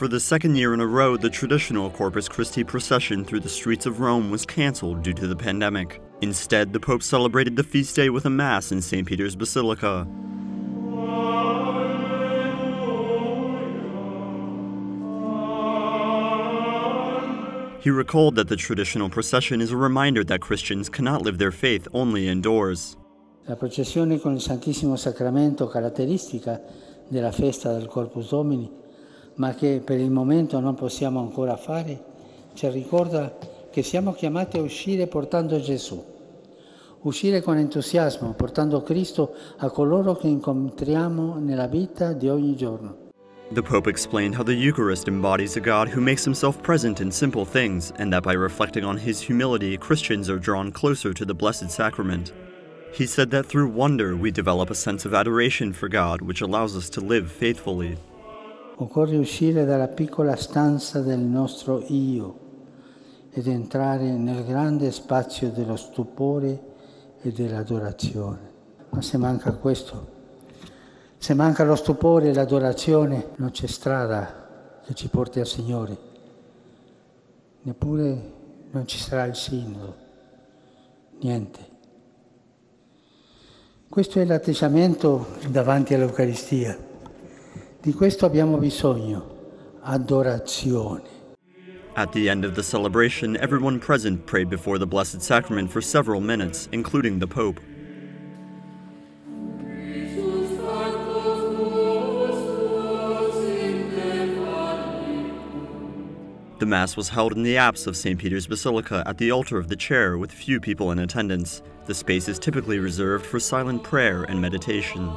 For the second year in a row, the traditional Corpus Christi procession through the streets of Rome was cancelled due to the pandemic. Instead, the Pope celebrated the feast day with a Mass in St. Peter's Basilica. He recalled that the traditional procession is a reminder that Christians cannot live their faith only indoors. La processione con il Santissimo Sacramento, caratteristica della festa del Corpus Domini, ma che per il momento non possiamo ancora fare, ci ricorda che siamo chiamati a uscire portando Gesù, uscire con entusiasmo, portando Cristo a coloro che incontriamo nella vita di ogni giorno. The Pope explained how the Eucharist embodies a God who makes himself present in simple things, and that by reflecting on his humility, Christians are drawn closer to the Blessed Sacrament. He said that through wonder we develop a sense of adoration for God, which allows us to live faithfully. Occorre uscire dalla piccola stanza del nostro io ed entrare nel grande spazio dello stupore e dell'adorazione. Ma se manca questo, se manca lo stupore e l'adorazione, non c'è strada che ci porti al Signore. Neppure non ci sarà il sinodo. Niente. Questo è l'atteggiamento davanti all'Eucaristia. Di questo abbiamo bisogno. Adorazione. At the end of the celebration, everyone present prayed before the Blessed Sacrament for several minutes, including the Pope. The Mass was held in the apse of St. Peter's Basilica at the altar of the chair with few people in attendance. The space is typically reserved for silent prayer and meditation.